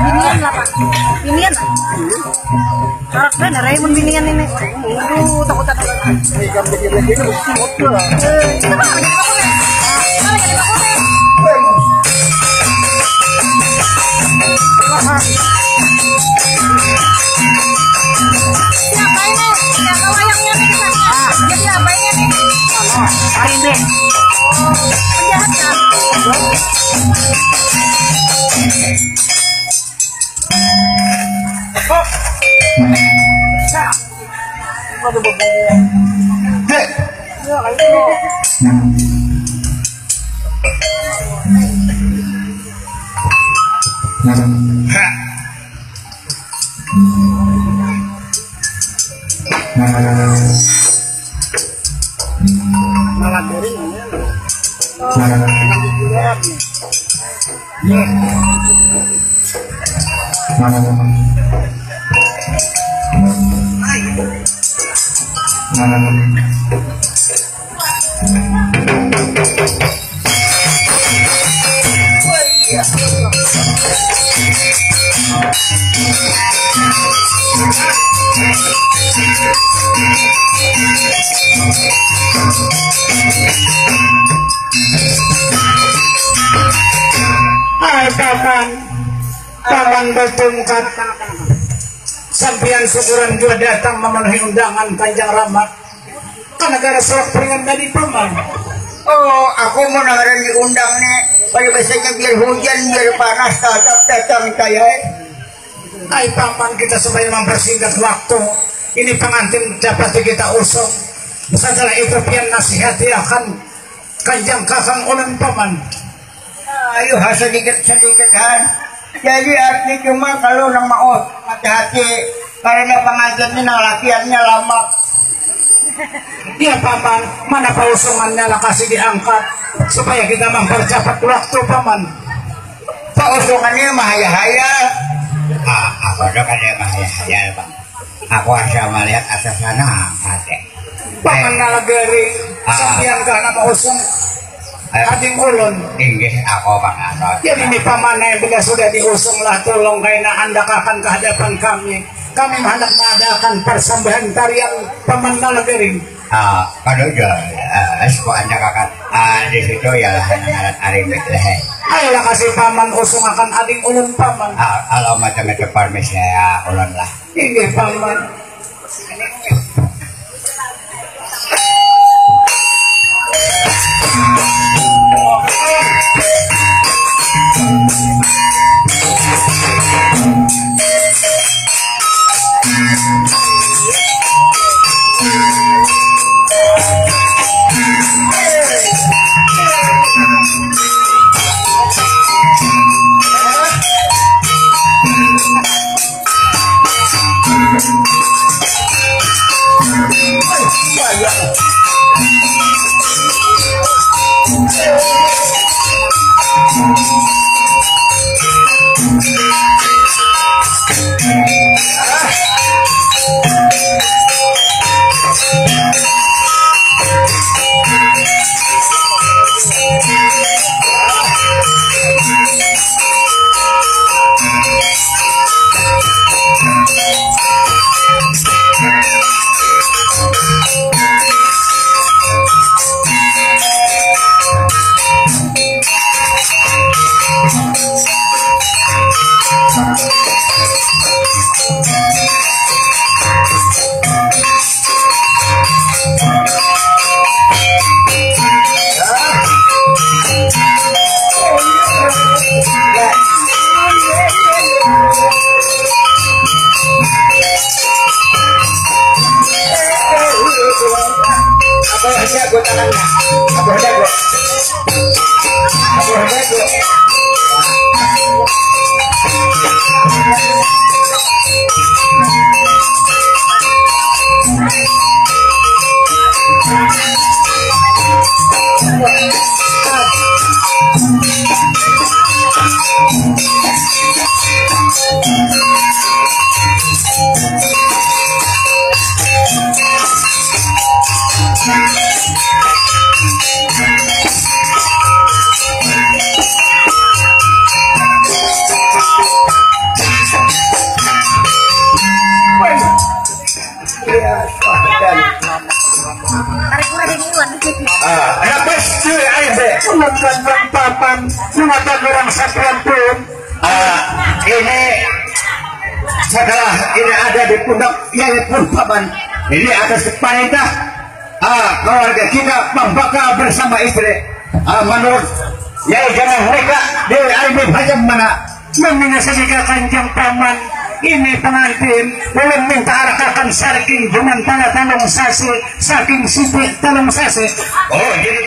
Binian lah pak. Kan ini. Aduh takut takut. Bikin lagi ini mesti motor. Eh, Ada bebek. Hei. Ya, ayo. Malah kering ini. Hai paman, paman bertungkat. Sampian syukuran juga datang memenuhi undangan Kanjeng Rama. Kan negara selak peringan dari paman. Oh, aku mau dengerin diundang nih. Pada biasanya biar hujan, biar panas, tetap datang saya. Hai paman kita supaya mempersingkat waktu. Ini pengantin dapat kita usung. Setelah itu pian nasihati akan Kanjeng Kakang Ulun paman. Ayo ha, sedikit-sedikit kan. Jadi arti cuma kalau nang mau hati-hati karena pengantin ini nang latihannya lama. Ya paman, mana pausungannya lah kasih diangkat supaya kita mempercepat waktu paman. Pak usungannya mahaya-haya. Ah, aku ada kan ya mahaya-haya bang. Aku asal melihat atas sana hati. Paman nalagari, Ah. sampian karena mausung ading ulun. Inggih aku bang Anot. Jadi ini pamannya bila sudah diusung lah tolong karena anda akan ke hadapan kami. Kami hendak mengadakan persembahan tarian paman nalagari. Ah, kalau ah, kok anda kakak ah, di situ ya lah anak hari Bethlehem. Ayolah kasih paman usung akan ading ulun paman. Ah, kalau macam-macam permisi ya ulang lah. Ini paman. ini Yeah. Acuérdate. Acuérdate. Setelah ini ada di pundak Yai Purpaman ini atas perintah ah, keluarga kita membakar bersama istri. Ah, menurut Yai jangan mereka di Aimi Bajam mana? Meminta sedikit kanjeng paman ini pengantin belum minta arahkan saking dengan tanda talong sasi saking sipit talong sasi. Oh jadi